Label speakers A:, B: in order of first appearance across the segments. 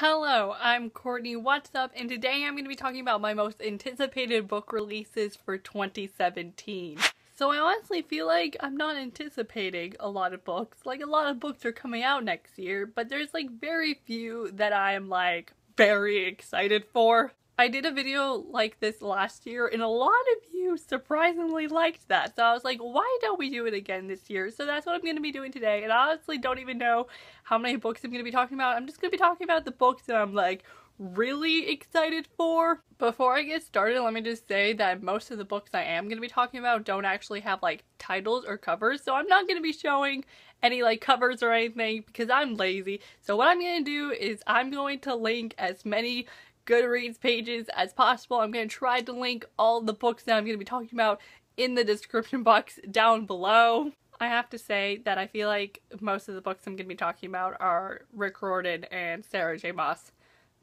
A: Hello, I'm Courtney What's Up, and today I'm going to be talking about my most anticipated book releases for 2017. So I honestly feel like I'm not anticipating a lot of books. Like, a lot of books are coming out next year, but there's like very few that I'm like very excited for. I did a video like this last year and a lot of you surprisingly liked that. So I was like, why don't we do it again this year? So that's what I'm going to be doing today. And I honestly don't even know how many books I'm going to be talking about. I'm just going to be talking about the books that I'm like really excited for. Before I get started, let me just say that most of the books I am going to be talking about don't actually have like titles or covers. So I'm not going to be showing any like covers or anything because I'm lazy. So what I'm going to do is I'm going to link as many Goodreads pages as possible. I'm going to try to link all the books that I'm going to be talking about in the description box down below. I have to say that I feel like most of the books I'm going to be talking about are Rick Riordan and Sarah J. Maas.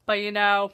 A: But you know,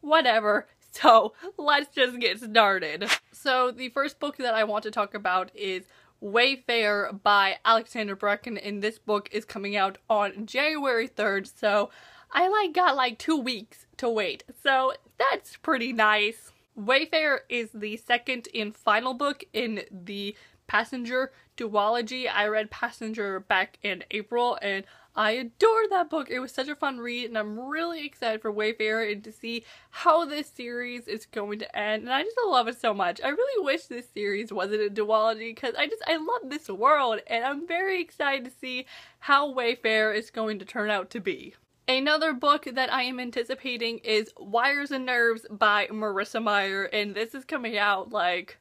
A: whatever. So let's just get started. So the first book that I want to talk about is Wayfarer by Alexandra Bracken and this book is coming out on January 3rd. So I like got like two weeks to wait. So that's pretty nice. Wayfarer is the second and final book in the Passenger duology. I read Passenger back in April and I adored that book. It was such a fun read and I'm really excited for Wayfarer and to see how this series is going to end. And I just love it so much. I really wish this series wasn't a duology because I just, I love this world and I'm very excited to see how Wayfarer is going to turn out to be. Another book that I am anticipating is Wires and Nerves by Marissa Meyer, and this is coming out like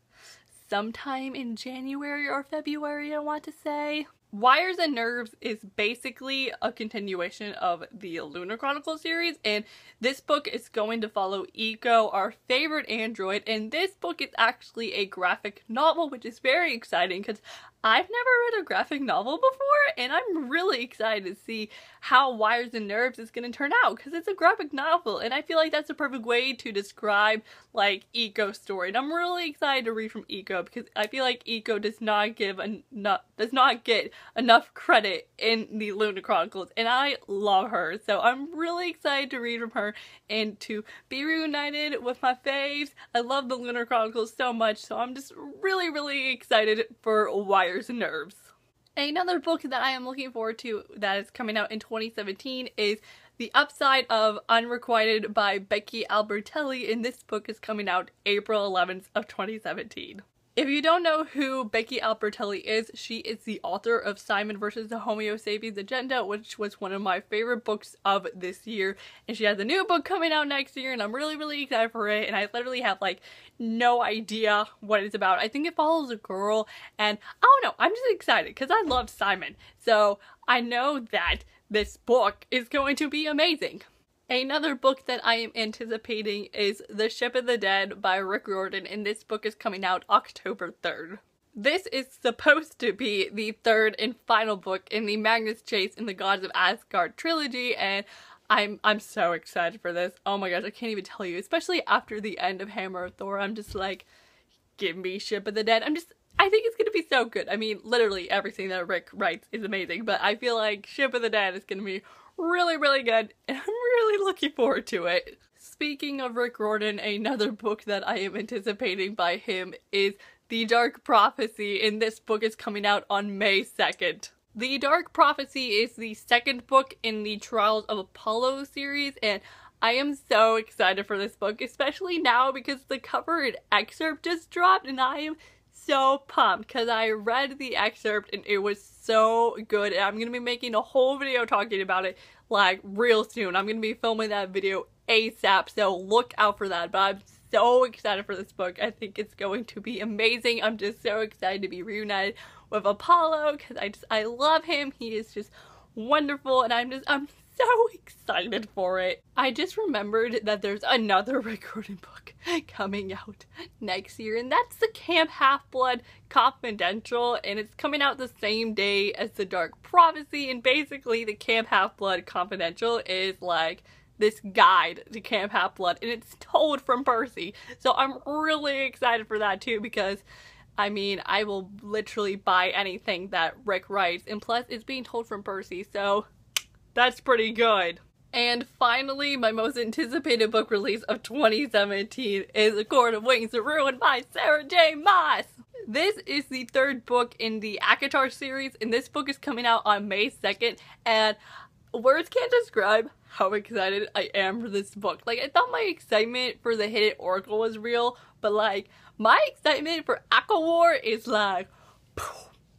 A: sometime in January or February, I want to say. Wires and Nerves is basically a continuation of the Lunar Chronicles series, and this book is going to follow Iko, our favorite android, and this book is actually a graphic novel, which is very exciting because I've never read a graphic novel before, and I'm really excited to see how Wires and Nerves is going to turn out because it's a graphic novel, and I feel like that's a perfect way to describe like Iko's story. And I'm really excited to read from Iko because I feel like Iko does not give enough does not get enough credit in the Lunar Chronicles, and I love her. So I'm really excited to read from her and to be reunited with my faves. I love the Lunar Chronicles so much, so I'm just really, really excited for Wires And Nerves. Another book that I am looking forward to that is coming out in 2017 is The Upside of Unrequited by Becky Albertalli and this book is coming out April 11th of 2017. If you don't know who Becky Albertalli is, she is the author of Simon vs. the Homo Sapiens Agenda, which was one of my favorite books of this year. And she has a new book coming out next year, and I'm really, really excited for it. And I literally have like no idea what it's about. I think it follows a girl, and I don't know, I'm just excited because I love Simon. So I know that this book is going to be amazing. Another book that I am anticipating is The Ship of the Dead by Rick Riordan, and this book is coming out October 3rd. This is supposed to be the third and final book in the Magnus Chase and the Gods of Asgard trilogy, and I'm I'm so excited for this. Oh my gosh, I can't even tell you. Especially after the end of Hammer of Thor, I'm just like, give me Ship of the Dead. I'm just I think it's gonna be so good. I mean, literally everything that Rick writes is amazing, but I feel like Ship of the Dead is gonna be really, really good, and I'm really looking forward to it. Speaking of Rick Riordan, another book that I am anticipating by him is The Dark Prophecy, and this book is coming out on May 2nd. The Dark Prophecy is the second book in the Trials of Apollo series, and I am so excited for this book, especially now because the cover and excerpt just dropped, and I am so pumped because I read the excerpt and it was so good and I'm going to be making a whole video talking about it like real soon. I'm going to be filming that video ASAP so look out for that but I'm so excited for this book. I think it's going to be amazing. I'm just so excited to be reunited with Apollo because I just I love him. He is just wonderful and I'm just I'm so excited for it. I just remembered that there's another Riordan book coming out next year, and that's the Camp Half-Blood Confidential, and it's coming out the same day as The Dark Prophecy, and basically the Camp Half-Blood Confidential is like this guide to Camp Half-Blood, and it's told from Percy. So I'm really excited for that too, because I mean, I will literally buy anything that Rick writes, and plus it's being told from Percy, so that's pretty good. And finally, my most anticipated book release of 2017 is A Court of Wings and Ruin by Sarah J. Maas. This is the third book in the ACOTAR series, and this book is coming out on May 2nd, and words can't describe how excited I am for this book. Like, I thought my excitement for The Hidden Oracle was real, but like, my excitement for ACOWAR is like,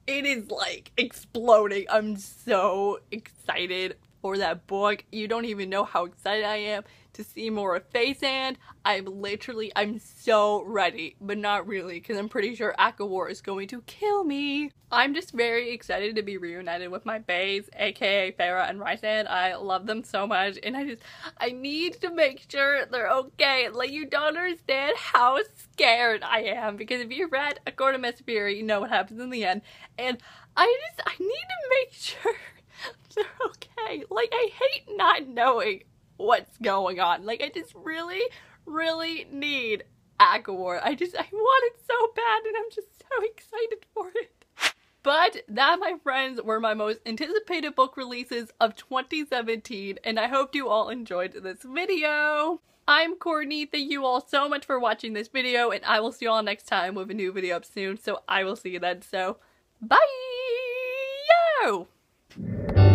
A: it is like exploding. I'm so excited for that book. You don't even know how excited I am to see more of Face Feysand. I'm literally, I'm so ready, but not really, because I'm pretty sure ACOWAR is going to kill me. I'm just very excited to be reunited with my baes, aka Feyre and Rhysand. I love them so much, and I just, I need to make sure they're okay. Like, you don't understand how scared I am, because if you read A Court of Fury, you know what happens in the end, and I just, I need to make sure they're okay. Like, I hate not knowing what's going on. Like, I just really, really need ACOWAR. I just, I want it so bad and I'm just so excited for it. But that, my friends, were my most anticipated book releases of 2017, and I hope you all enjoyed this video. I'm Courtney, thank you all so much for watching this video, and I will see you all next time with a new video up soon, so I will see you then, so bye! Yo! Thank you.